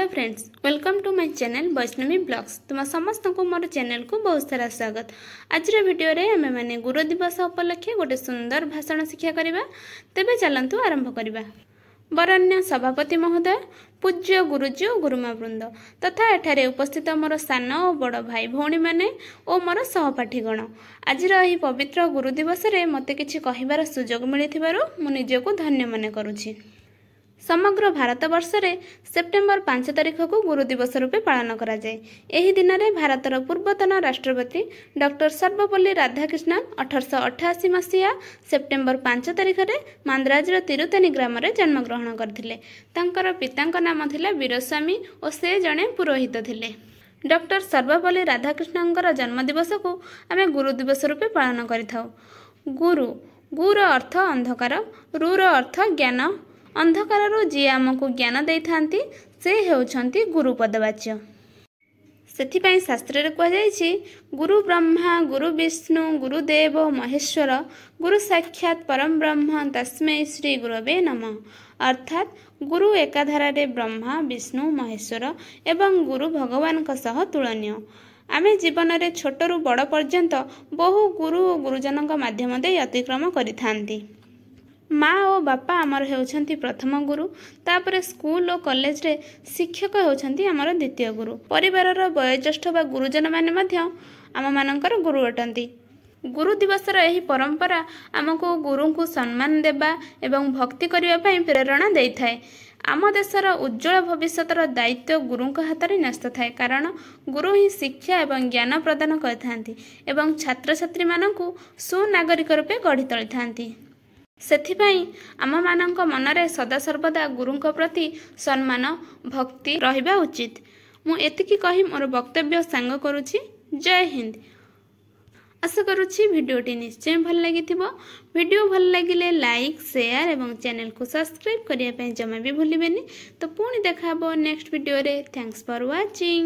Hello friends welcome to my channel Vaishnavi blogs ତୁମ ସମସ୍ତଙ୍କୁ ମୋର ଚ୍ୟାନେଲକୁ ବହୁତ ସାରା ସ୍ୱାଗତ। ଆଜିର ଭିଡ଼ିଓରେ ଆମେମାନେ ଗୁରୁ ଦିବସ ଉପଲକ୍ଷେ ଗୋଟେ ସୁନ୍ଦର ଭାଷଣ ଶିକ୍ଷା କରିବା ତେବେ ଚାଲନ୍ତୁ ଆରମ୍ଭ କରିବା। ବରଣ୍ୟ ସଭାପତି ମହୋଦୟ ପୂଜ୍ୟ ଗୁରୁଜୀ ଓ ଗୁରୁମା ବୃନ୍ଦ ତଥା ଏଠାରେ ଉପସ୍ଥିତ ମୋର ସାନ ଓ ବଡ଼ ଭାଇ ଭଉଣୀମାନେ ଓ ମୋର ସହପାଠୀଗଣ। ଆଜିର ଏହି ପବିତ୍ର ଗୁରୁ ଦିବସରେ ମୋତେ କିଛି କହିବାର ସୁଯୋଗ ମିଳିଥିବାରୁ ମୁଁ ନିଜକୁ ଧନ୍ୟ ମନେ କରୁଛି। ସମଗ୍ର ଭାରତବର୍ଷରେ ସେପ୍ଟେମ୍ବର ପାଞ୍ଚ ତାରିଖକୁ ଗୁରୁ ଦିବସ ରୂପେ ପାଳନ କରାଯାଏ। ଏହି ଦିନରେ ଭାରତର ପୂର୍ବତନ ରାଷ୍ଟ୍ରପତି ଡକ୍ଟର ସର୍ବପଲ୍ଲୀ ରାଧାକ୍ରିଷ୍ଣନ ଅଠରଶହ ଅଠାଅଶୀ ମସିହା ସେପ୍ଟେମ୍ବର ପାଞ୍ଚ ତାରିଖରେ ମାନ୍ଦ୍ରାଜର ତିରୁତାନି ଗ୍ରାମରେ ଜନ୍ମଗ୍ରହଣ କରିଥିଲେ। ତାଙ୍କର ପିତାଙ୍କ ନାମ ଥିଲା ବୀରସ୍ୱାମୀ ଓ ସେ ଜଣେ ପୁରୋହିତ ଥିଲେ। ଡକ୍ଟର ସର୍ବପଲ୍ଲୀ ରାଧାକ୍ରିଷ୍ଣଙ୍କର ଜନ୍ମଦିବସକୁ ଆମେ ଗୁରୁ ଦିବସ ରୂପେ ପାଳନ କରିଥାଉ। ଗୁରୁ ଗୁର ଅର୍ଥ ଅନ୍ଧକାର ରୁର ଅର୍ଥ ଜ୍ଞାନ ଅନ୍ଧକାରରୁ ଯିଏ ଆମକୁ ଜ୍ଞାନ ଦେଇଥାନ୍ତି ସେ ହେଉଛନ୍ତି ଗୁରୁ ପଦବାଚ୍ୟ ସେଥିପାଇଁ ଶାସ୍ତ୍ରରେ କୁହାଯାଇଛି ଗୁରୁ ବ୍ରହ୍ମା ଗୁରୁ ବିଷ୍ଣୁ ଗୁରୁଦେବ ମହେଶ୍ୱର ଗୁରୁ ସାକ୍ଷାତ ପରମ ବ୍ରହ୍ମ ତସ୍ମୈ ଶ୍ରୀ ଗୁରବେ ନମ। ଅର୍ଥାତ୍ ଗୁରୁ ଏକାଧାରାରେ ବ୍ରହ୍ମା ବିଷ୍ଣୁ ମହେଶ୍ୱର ଏବଂ ଗୁରୁ ଭଗବାନଙ୍କ ସହ ତୁଳନୀୟ। ଆମେ ଜୀବନରେ ଛୋଟରୁ ବଡ଼ ପର୍ଯ୍ୟନ୍ତ ବହୁ ଗୁରୁ ଓ ଗୁରୁଜନଙ୍କ ମାଧ୍ୟମ ଦେଇ ଅତିକ୍ରମ କରିଥାନ୍ତି। ମା ଓ ବାପା ଆମର ହେଉଛନ୍ତି ପ୍ରଥମ ଗୁରୁ। ତାପରେ ସ୍କୁଲ ଓ କଲେଜରେ ଶିକ୍ଷକ ହେଉଛନ୍ତି ଆମର ଦ୍ୱିତୀୟ ଗୁରୁ। ପରିବାରର ବୟୋଜ୍ୟେଷ୍ଠ ବା ଗୁରୁଜନମାନେ ମଧ୍ୟ ଆମମାନଙ୍କର ଗୁରୁ ଅଟନ୍ତି। ଗୁରୁ ଦିବସର ଏହି ପରମ୍ପରା ଆମକୁ ଗୁରୁଙ୍କୁ ସମ୍ମାନ ଦେବା ଏବଂ ଭକ୍ତି କରିବା ପାଇଁ ପ୍ରେରଣା ଦେଇଥାଏ। ଆମ ଦେଶର ଉଜ୍ଜଳ ଭବିଷ୍ୟତର ଦାୟିତ୍ୱ ଗୁରୁଙ୍କ ହାତରେ ନ୍ୟସ୍ତ ଥାଏ। କାରଣ ଗୁରୁ ହିଁ ଶିକ୍ଷା ଏବଂ ଜ୍ଞାନ ପ୍ରଦାନ କରିଥାନ୍ତି ଏବଂ ଛାତ୍ରଛାତ୍ରୀମାନଙ୍କୁ ସୁନାଗରିକ ରୂପେ ଗଢ଼ି ତୋଳିଥାନ୍ତି। ସେଥିପାଇଁ ଆମମାନଙ୍କ ମନରେ ସଦାସର୍ବଦା ଗୁରୁଙ୍କ ପ୍ରତି ସମ୍ମାନ ଭକ୍ତି ରହିବା ଉଚିତ। ମୁଁ ଏତିକି କହି ମୋର ବକ୍ତବ୍ୟ ସାଙ୍ଗ କରୁଛି। ଜୟ ହିନ୍ଦ। ଆଶା କରୁଛି ଭିଡ଼ିଓଟି ନିଶ୍ଚୟ ଭଲ ଲାଗିଥିବ। ଭିଡ଼ିଓ ଭଲ ଲାଗିଲେ ଲାଇକ୍ ସେୟାର ଏବଂ ଚ୍ୟାନେଲକୁ ସବସ୍କ୍ରାଇବ୍ କରିବା ପାଇଁ ଜମା ବି ଭୁଲିବେନି। ତ ପୁଣି ଦେଖା ହେବ ନେକ୍ସଟ ଭିଡ଼ିଓରେ ଥ୍ୟାଙ୍କସ୍ ଫର୍ ୱାଚିଂ